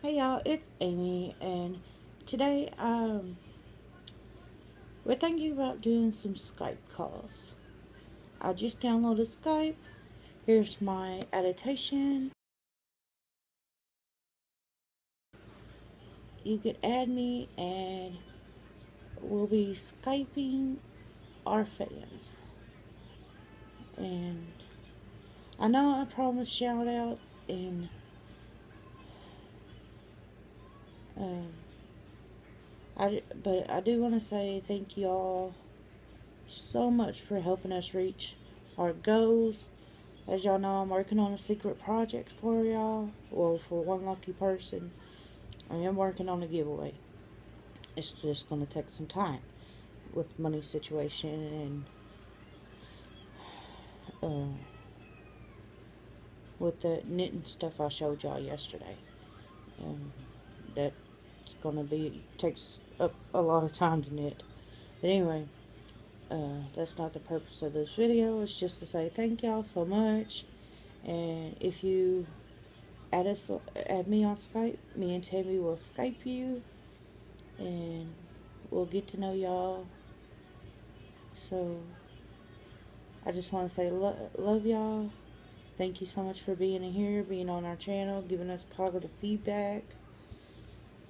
Hey y'all, it's Amy, and today um, we're thinking about doing some Skype calls. I just downloaded Skype. Here's my annotation. You can add me, and we'll be Skyping our fans. And I know I promised shout outs, and Um, I, but I do want to say thank you all so much for helping us reach our goals. As y'all know, I'm working on a secret project for y'all. Well, for one lucky person, I am working on a giveaway. It's just going to take some time with money situation and uh, with the knitting stuff I showed y'all yesterday. Um, that it's gonna be takes up a lot of time to knit. But anyway uh, that's not the purpose of this video. It's just to say thank y'all so much. And if you add us add me on Skype me and Tammy will Skype you. And we'll get to know y'all. So I just want to say lo love y'all. Thank you so much for being here being on our channel giving us positive feedback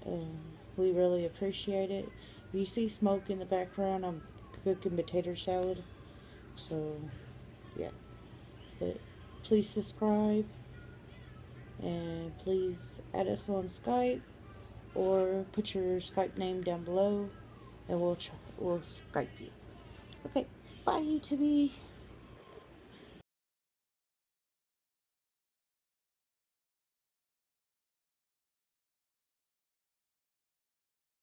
um, we really appreciate it. If you see smoke in the background, I'm cooking potato salad. So, yeah. But please subscribe. And please add us on Skype. Or put your Skype name down below. And we'll, we'll Skype you. Okay. Bye, YouTube.